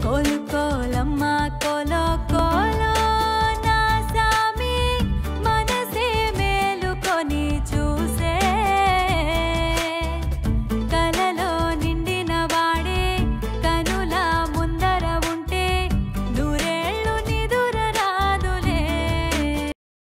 con